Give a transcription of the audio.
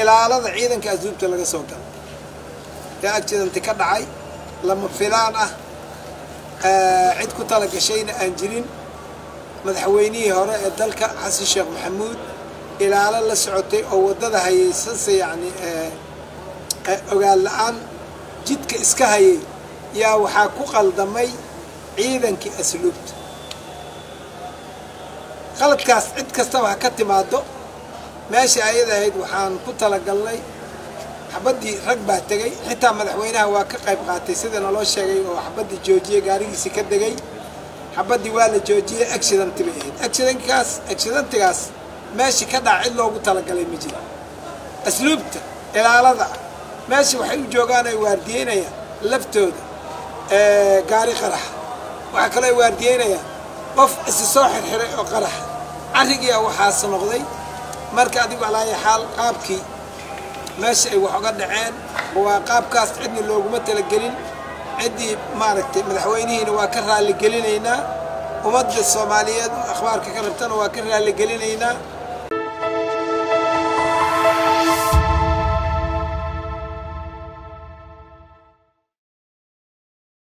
ilaalada ciidanka asluubta laga soo galo yaa accidenty ka dhacay lama filaan ah cid ku tala gashayna aan jirin. Madaxweynihii hore ee dalka xasan sheekh maxamuud ilaalo la socotay oo waddada hayay sase yacni ogaal la'aan jidka iska hayay yaa waxaa ku qaldamay ciidankii asluubta qaladkaas cid kastaba ha ka timaado meesha ayada ahayd waxaan ku talagalnay xabaddii rag baa tegey xitaa madaxweynaha waa ka qayb qaatay sida naloo sheegay oo xabaddii joojiyey gaarigiisii ka degay. Xabaddii waa la joojiyey accidenty bay ahayd. Accidentkaas accidentigaas meeshii ka dhaca cid loogu talagalay ma jiro asluubta ilaalada ah waxay u joogaan ay waardiyeynayaan laftooda gaari qaraxa waxaa kaloo ay waardiyeynayaan qof isi soo xirxiray oo qaraxa carrigiia waxaas noqday marka adigu alaayo xaal qaabkii meesha ay wax uga dhaceen waa qaabkaas cidna looguma talagelin. Ciddii maaragtay madaxweynihiina waa ka raalligelinaynaa ummadda soomaaliyeed oo akhbaarka ka rabtana waa ka raalligelinaynaa